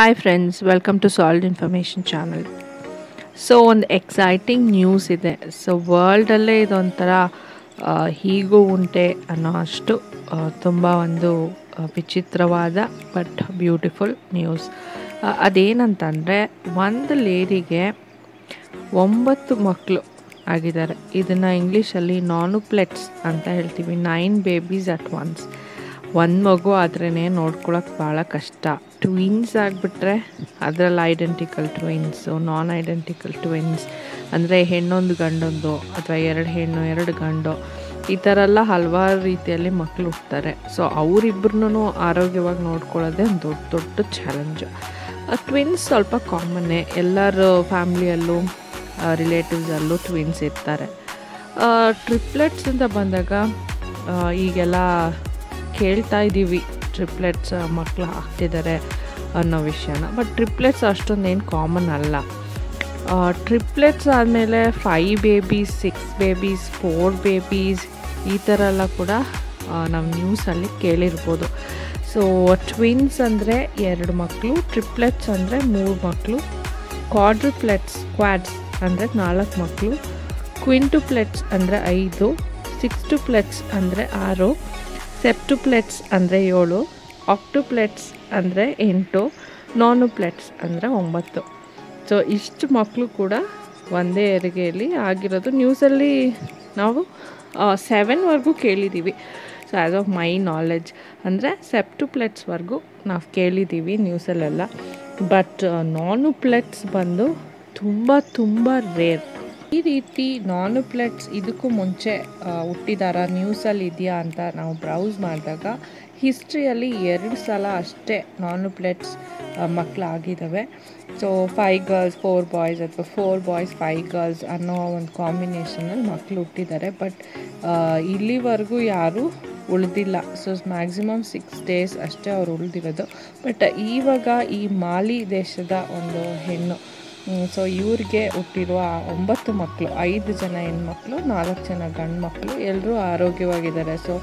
Hi friends welcome to solid information channel so ಒಂದು exciting news ಇದೆ. So ವರ್ಲ್ಡಲ್ಲೇ ಇದೊಂಥರ ಹೀಗೂ ಉಂಟೆ ಅನ್ನೋ ಅಷ್ಟು ತುಂಬ ಒಂದು ವಿಚಿತ್ರವಾದ ಬಟ್ ಬ್ಯೂಟಿಫುಲ್ ನ್ಯೂಸ್ ಅದೇನಂತಂದರೆ, ಒಂದು ಲೇಡಿಗೆ ಒಂಬತ್ತು ಮಕ್ಕಳು ಆಗಿದ್ದಾರೆ. ಇದನ್ನು ಇಂಗ್ಲೀಷಲ್ಲಿ ನಾನುಪ್ಲೆಟ್ಸ್ ಅಂತ ಹೇಳ್ತೀವಿ. ನೈನ್ ಬೇಬೀಸ್ ಅಟ್ ಒನ್ಸ್ ಒಂದು ಮಗು ಆದ್ರೇ ನೋಡ್ಕೊಳಕ್ಕೆ ಭಾಳ ಕಷ್ಟ. ಟ್ವಿನ್ಸ್ ಆಗಿಬಿಟ್ರೆ ಅದರಲ್ಲಿ identical twins non identical twins ಅಂದರೆ ಹೆಣ್ಣೊಂದು ಗಂಡೊಂದು ಅಥವಾ ಎರಡು ಹೆಣ್ಣು, ಎರಡು ಗಂಡು. ಈ ಥರ ಎಲ್ಲ ಹಲವಾರು ರೀತಿಯಲ್ಲಿ ಮಕ್ಕಳು ಹುಡ್ತಾರೆ ಸೊ ಅವರಿಬ್ಬರನ್ನೂ ಆರೋಗ್ಯವಾಗಿ ನೋಡ್ಕೊಳ್ಳೋದೇ ಒಂದು ದೊಡ್ಡ ದೊಡ್ಡ ಚಾಲೆಂಜು ಟ್ವಿನ್ಸ್ ಸ್ವಲ್ಪ ಕಾಮನ್ನೇ ಎಲ್ಲರ ಫ್ಯಾಮ್ಲಿಯಲ್ಲೂ ರಿಲೇಟಿವ್ಸಲ್ಲೂ ಟ್ವಿನ್ಸ್ ಇರ್ತಾರೆ. ಟ್ರಿಪ್ಲೆಟ್ಸ್ ಅಂತ ಬಂದಾಗ ಈಗೆಲ್ಲ ಕೇಳ್ತಾ ಇದ್ದೀವಿ ಟ್ರಿಪ್ಲೆಟ್ಸ್ ಮಕ್ಕಳು ಹಾಕ್ತಿದ್ದಾರೆ ಅನ್ನೋ ವಿಷಯನ. ಬಟ್ ಟ್ರಿಪ್ಲೆಟ್ಸ್ ಅಷ್ಟೊಂದೇನು ಕಾಮನ್ ಅಲ್ಲ. ಟ್ರಿಪ್ಲೆಟ್ಸ್ ಆದಮೇಲೆ five babies six babies four babies ಈ ಥರ ಎಲ್ಲ ಕೂಡ ನಾವು ನ್ಯೂಸಲ್ಲಿ ಕೇಳಿರ್ಬೋದು. ಸೊ ಟ್ವಿನ್ಸ್ ಅಂದರೆ ಎರಡು ಮಕ್ಕಳು ಟ್ರಿಪ್ಲೆಟ್ಸ್ ಅಂದರೆ ಮೂರು ಮಕ್ಕಳು ಕ್ವಾಡ್ರಿಪ್ಲೆಟ್ಸ್ ಕ್ವಾಡ್ಸ್ ಅಂದರೆ ನಾಲ್ಕು ಮಕ್ಕಳು ಕ್ವಿಂಟುಪ್ಲೆಟ್ಸ್ ಅಂದರೆ ಐದು ಸಿಕ್ಸ್ಟುಪ್ಲೆಟ್ಸ್ ಅಂದರೆ ಆರು ಸೆಪ್ಟುಪ್ಲೆಟ್ಸ್ ಅಂದರೆ ಏಳು, ಆಕ್ಟುಪ್ಲೆಟ್ಸ್ ಅಂದರೆ ಎಂಟು, ನಾನುಪ್ಲೆಟ್ಸ್ ಅಂದರೆ ಒಂಬತ್ತು. ಸೊ ಇಷ್ಟು ಮಕ್ಕಳು ಕೂಡ ಒಂದೇ ಹೆರಿಗೆಯಲ್ಲಿ ಆಗಿರೋದು. ನ್ಯೂಸಲ್ಲಿ ನಾವು ಸೆವೆನ್ವರೆಗೂ ಕೇಳಿದ್ದೀವಿ so as of my knowledge ಅಂದರೆ ಸೆಪ್ಟುಪ್ಲೆಟ್ಸ್ವರೆಗೂ ನಾವು ಕೇಳಿದ್ದೀವಿ ನ್ಯೂಸಲ್ಲೆಲ್ಲ ಬಟ್ ನಾನುಪ್ಲೆಟ್ಸ್ ಬಂದು ತುಂಬ ತುಂಬ ರೇರ್ ರೀತಿ ನಾನುಪ್ಲೆಟ್ಸ್ ಇದಕ್ಕೂ ಮುಂಚೆ ಹುಟ್ಟಿದಾರ, ನ್ಯೂಸಲ್ಲಿ ಇದೆಯಾ ಅಂತ ನಾವು ಬ್ರೌಸ್ ಮಾಡಿದಾಗ ಹಿಸ್ಟ್ರಿಯಲ್ಲಿ ಎರಡು ಸಲ ಅಷ್ಟೇ ನಾನುಪ್ಲೆಟ್ಸ್ ಮಕ್ಕಳಾಗಿದ್ದಾವೆ so five girls four boys ಅಥವಾ ಫೋರ್ ಬಾಯ್ಸ್ ಫೈ ಗರ್ಲ್ಸ್ ಅನ್ನೋ ಒಂದು ಕಾಂಬಿನೇಷನಲ್ಲಿ ಮಕ್ಕಳು ಹುಟ್ಟಿದ್ದಾರೆ ಬಟ್ ಇಲ್ಲಿವರೆಗೂ ಯಾರೂ ಉಳಿದಿಲ್ಲ. ಸೊ ಮ್ಯಾಕ್ಸಿಮಮ್ ಸಿಕ್ಸ್ ಡೇಸ್ ಅಷ್ಟೇ ಅವ್ರು ಉಳಿದಿರೋದು. ಬಟ್ ಇವಾಗ ಈ ಮಾಲಿ ದೇಶದ ಒಂದು ಹೆಣ್ಣು ಸೊ ಇವ್ರಿಗೆ ಹುಟ್ಟಿರುವ ಒಂಬತ್ತು ಮಕ್ಕಳು ಐದು ಜನ ಹೆಣ್ಮಕ್ಳು, ನಾಲ್ಕು ಜನ ಗಂಡು ಮಕ್ಕಳು ಎಲ್ಲರೂ ಆರೋಗ್ಯವಾಗಿದ್ದಾರೆ ಸೊ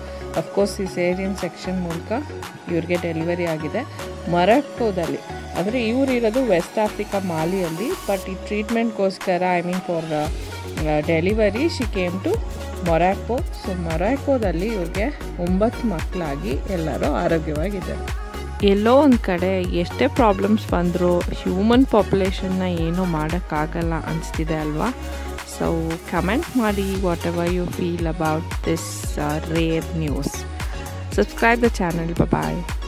ಅಫ್ಕೋರ್ಸ್ ಈ ಸೇರಿಯನ್ ಸೆಕ್ಷನ್ ಮೂಲಕ ಇವ್ರಿಗೆ ಡೆಲಿವರಿ ಆಗಿದೆ. ಮರಕ್ಕೋದಲ್ಲಿ ಅಂದರೆ ಇವ್ರು ಇರೋದು ವೆಸ್ಟ್ ಆಫ್ರಿಕಾ ಮಾಲಿಯಲ್ಲಿ ಬಟ್ ಈ ಟ್ರೀಟ್ಮೆಂಟ್ಗೋಸ್ಕರ I mean for delivery she came to Morocco so ಮೊರಾಕೋದಲ್ಲಿ ಇವ್ರಿಗೆ ಒಂಬತ್ತು ಮಕ್ಕಳಾಗಿ ಎಲ್ಲರೂ ಆರೋಗ್ಯವಾಗಿದ್ದಾರೆ. ಎಲ್ಲೋ ಒಂದು ಕಡೆ ಎಷ್ಟೇ ಪ್ರಾಬ್ಲಮ್ಸ್ ಬಂದರೂ ಹ್ಯೂಮನ್ ಪಾಪ್ಯುಲೇಷನ್ನ ಏನೂ ಮಾಡೋಕ್ಕಾಗಲ್ಲ ಅನಿಸ್ತಿದೆ ಅಲ್ವಾ? ಸೊ ಕಮೆಂಟ್ ಮಾಡಿ whatever you feel about this rare news subscribe the channel bye